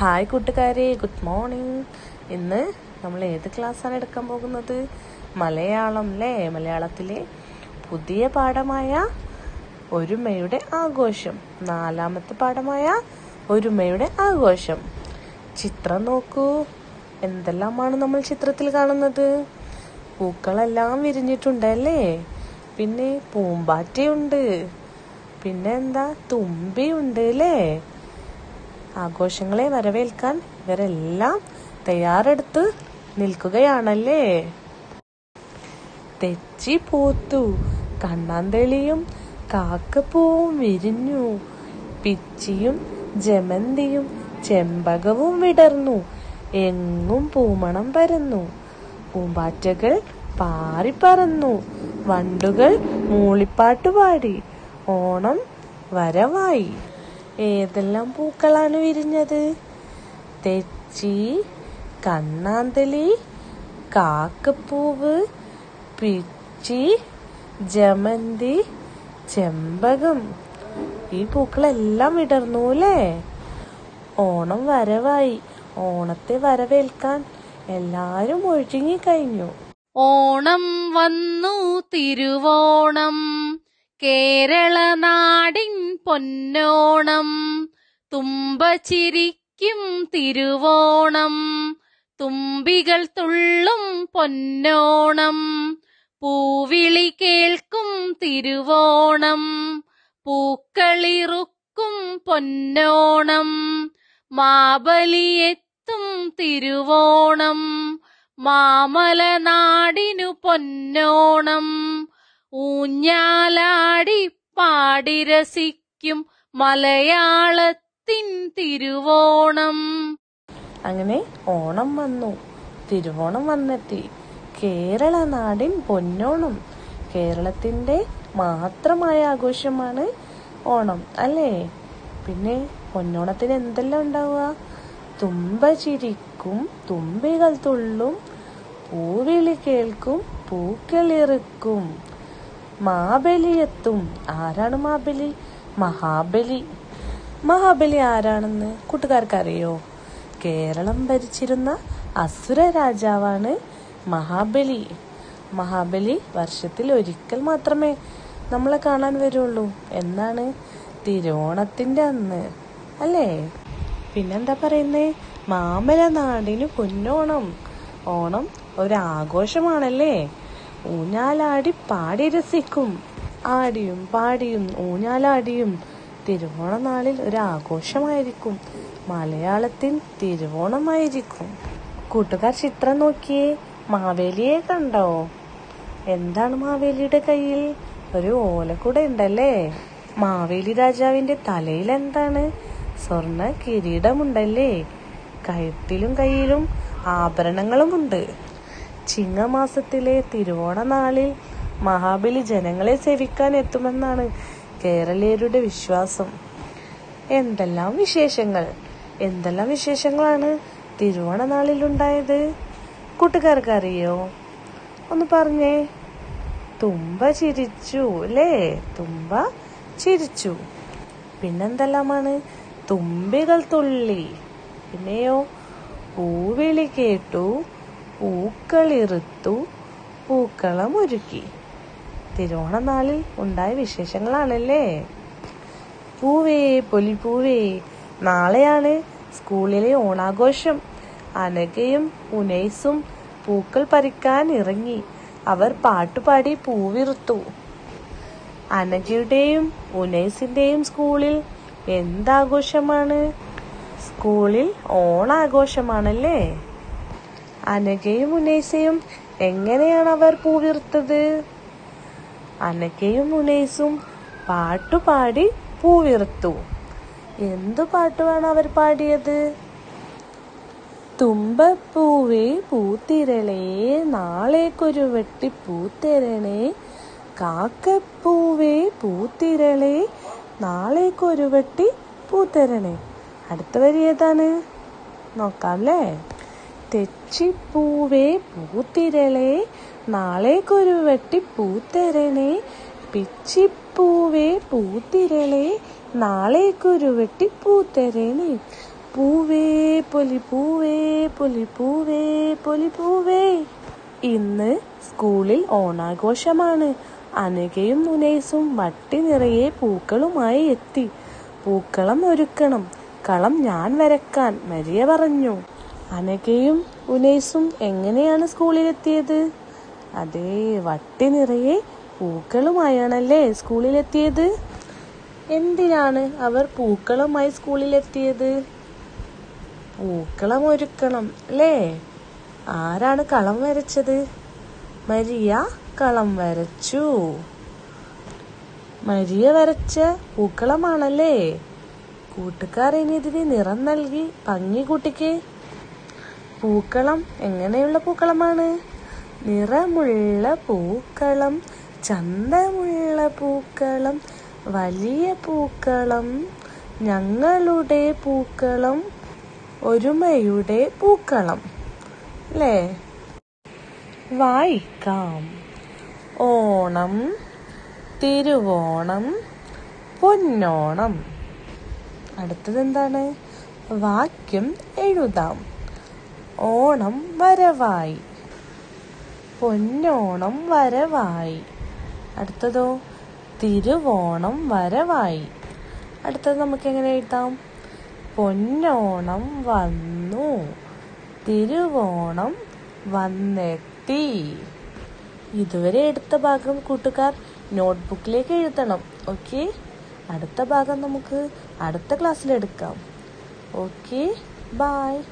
Hi കൂട്ടുകാരെ. Good morning ഇന്ന് നമ്മൾ ഏത് ക്ലാസ്സാണ് എടുക്കാൻ പോകുന്നത്? മലയാളം അല്ലേ മലയാളത്തിലെ പുതിയ പാഠമായ ഒരുമയുടെ ആഘോഷം. നാലാമത്തെ പാഠമായ ഒരുമയുടെ ആഘോഷം. ചിത്രം നോക്കൂ. എന്തെല്ലാമാണ് നമ്മൾ ചിത്രത്തിൽ കാണുന്നത്? പൂക്കളെല്ലാം വിരിഞ്ഞിട്ടുണ്ട് അല്ലേ? പിന്നെ പൂമ്പാറ്റയുണ്ട്. പിന്നെ എന്താ തുമ്പി ഉണ്ട് അല്ലേ ആഘോഷങ്ങളെ വരവേൽക്കാൻ ഇവരെല്ലാം തയ്യാറെടുത്ത് നിൽക്കുകയാണല്ലേ? തെച്ചി പോത്തു കണ്ണാന്തളിയും കാക്കപ്പൂവും വിരിഞ്ഞു പിച്ചിയും ജമന്തിയും ചെമ്പകവും വിടർന്നു എങ്ങും പൂമണം പരന്നു പൂമ്പാറ്റകൾ പാറിപ്പറന്നു വണ്ടുകൾ മൂളിപ്പാട്ട് പാടി ഓണം വരവായി. ഏതെല്ലാം പൂക്കളാണ് വിരിഞ്ഞത്? തെച്ചി കണ്ണാന്തലി കാക്കപ്പൂവ് പിച്ചി ജമന്തി ചെമ്പകം. ഈ പൂക്കളെല്ലാം വിടർന്നു അല്ലേ? ഓണം വരവായി. ഓണത്തെ വരവേൽക്കാൻ എല്ലാരും ഒഴുകി കഴിഞ്ഞു ഓണം വന്നു തിരുവോണം. കേരള നാടിൻ പൊന്നോണം തുമ്പ ചിരിക്കും തിരുവോണം തുമ്പികൾ തുള്ളും പൊന്നോണം പൂവിളി കേൾക്കും തിരുവോണം പൂക്കളിറുക്കും പൊന്നോണം മാബലിയെത്തും തിരുവോണം മാമല നാടിനു പൊന്നോണം. ഊഞ്ഞാലാടി പാടി രസിക്കും മലയാളത്തിൻ തിരുവോണം. അങ്ങനെ ഓണം വന്നു. തിരുവോണം വന്നെത്തി. കേരള നാടിൻ പൊന്നോണം. കേരളത്തിന്റെ മാത്രമായ ആഘോഷമാണ് ഓണം അല്ലേ? പിന്നെ പൊന്നോണത്തിന് എന്തെല്ലാം ഉണ്ടാവുക? തുമ്പ ചിരിക്കും തുമ്പികൾ തുള്ളും പൂവിളി കേൾക്കും പൂക്കളിറുക്കും മാബലി എത്തും. ആരാണ് മാബലി? മഹാബലി. മഹാബലി ആരാണെന്ന് കൂട്ടുകാർക്ക് അറിയോ കേരളം ഭരിച്ചിരുന്ന അസുര രാജാവാണ് മഹാബലി. മഹാബലി വർഷത്തിൽ ഒരിക്കൽ മാത്രമേ നമ്മളെ കാണാൻ വരുള്ളൂ. എന്നാണ് തിരോണത്തിന്റെ അന്ന്. അല്ലേ? പിന്നെന്താ പറയുന്നേ? മാമല നാടിന് പൊന്നോണം. ഓണം ഒരാഘോഷമാണല്ലേ? ഊഞ്ഞാലാടി പാടി രസിക്കും. ആടിയും പാടിയും ഊഞ്ഞാലാടിയും. തിരുവോണ നാളിൽ ഒരു ആഘോഷമായിരിക്കും മലയാളത്തിൽ തിരുവോണമായിരിക്കും. കൂട്ടുകാർ ചിത്രം നോക്കിയേ മാവേലിയെ കണ്ടോ? എന്താണ് മാവേലിയുടെ കയ്യിൽ? ഒരു ഓലക്കുട ഉണ്ടല്ലേ? മാവേലി രാജാവിന്റെ തലയിൽ എന്താണ്? സ്വർണ കിരീടമുണ്ടല്ലേ? കഴുത്തിലും കയ്യിലും ആഭരണങ്ങളുമുണ്ട്. ചിങ്ങമാസത്തിലെ തിരുവോണ നാളിൽ മഹാബലി ജനങ്ങളെ സേവിക്കാൻ എത്തുമെന്നാണ് കേരളീയരുടെ വിശ്വാസം. എന്തെല്ലാം വിശേഷങ്ങൾ? എന്തെല്ലാം വിശേഷങ്ങളാണ് തിരുവോണ നാളിൽ ഉണ്ടായത് കൂട്ടുകാർക്ക് അറിയോ? ഒന്ന് പറഞ്ഞേ. തുമ്പ ചിരിച്ചു അല്ലേ തുമ്പ ചിരിച്ചു. പിന്നെന്തെല്ലാമാണ്? തുമ്പികൾ തുള്ളി. പിന്നെയോ പൂവിളി കേട്ടു പൂക്കളിറുത്തു പൂക്കളം ഒരുക്കി തിരുവോണ നാളിൽ ഉണ്ടായ വിശേഷങ്ങളാണല്ലേ? പൂവേ പൊലിപ്പൂവേ നാളെയാണ് സ്കൂളിലെ ഓണാഘോഷം. അനകയും ഉനൈസും പൂക്കൾ പറിക്കാൻ ഇറങ്ങി. അവർ പാട്ടുപാടി പൂവിറുത്തു. അനജയുടെയും ഉനൈസിന്റെയും സ്കൂളിൽ എന്താഘോഷമാണ്? സ്കൂളിൽ ഓണാഘോഷമാണല്ലേ? അനഘയും ഉനൈസയും എങ്ങനെയാണ് അവർ പൂവിർത്തത് അനകയും ഉനൈസും പാട്ടുപാടി പൂവിർത്തു എന്തു പാട്ടുമാണ് അവർ പാടിയത്? തുമ്പപ്പൂവേ പൂത്തിരളേ നാളേക്കൊരു വെട്ടി പൂത്തിരണേ കാക്കപ്പൂവേ പൂത്തിരളേ നാളേക്കൊരു വെട്ടി പൂത്തരണേ അടുത്ത വരി ഏതാണ്? നോക്കാം അല്ലേ? തെച്ചിപ്പൂവേ പൂത്തിരളേ നാളേക്കൊരു വെട്ടി പൂത്തരണേ പിച്ചിപ്പൂവേ പൂത്തിരളെ പൂത്തിരളേ നാളെ കുരുവെട്ടി പൂത്തരണേ പൂവേ പൊലി പൂവേ പൊലി പൂവേ പൊലി പൂവേ ഇന്ന് സ്കൂളിൽ ഓണാഘോഷമാണ്. അനകയും മുനേസും വട്ടി നിറയെ പൂക്കളുമായി എത്തി. പൂക്കളം ഒരുക്കണം. കളം ഞാൻ വരക്കാൻ മരിയ പറഞ്ഞു. അനകയും ഉനേസും എങ്ങനെയാണ് സ്കൂളിലെത്തിയത്? അതേ വട്ടി നിറയെ പൂക്കളുമായാണല്ലേ സ്കൂളിലെത്തിയത്? എന്തിനാണ് അവർ പൂക്കളുമായി സ്കൂളിലെത്തിയത്? പൂക്കളം ഒരുക്കണം അല്ലേ? ആരാണ് കളം വരച്ചത്? മരിയ കളം വരച്ചു. മരിയ വരച്ച പൂക്കളമാണല്ലേ? കൂട്ടുകാർ ഇനി ഇതിന് നിറം നൽകി ഭംഗി കൂട്ടിക്ക്. പൂക്കളം എങ്ങനെയുള്ള പൂക്കളമാണ്? നിറമുള്ള പൂക്കളം ചന്തമുള്ള പൂക്കളം വലിയ പൂക്കളം ഞങ്ങളുടെ പൂക്കളം ഒരുമയുടെ പൂക്കളം. അല്ലേ വായിക്കാം. ഓണം തിരുവോണം പൊന്നോണം. അടുത്തത് എന്താണ് വാക്യം എഴുതാം. ഓണം വരവായി. പൊന്നോണം വരവായി. അടുത്തതോ തിരുവോണം വരവായി. അടുത്തത് നമുക്ക് എങ്ങനെ എഴുതാം? പൊന്നോണം വന്നു തിരുവോണം വന്നെത്തി. ഇതുവരെ എടുത്ത ഭാഗം കൂട്ടുകാർ നോട്ട്ബുക്കിലേക്ക് എഴുതണം ഓക്കെ? അടുത്ത ഭാഗം നമുക്ക് അടുത്ത ക്ലാസ്സിൽ എടുക്കാം ഓക്കെ ബായ്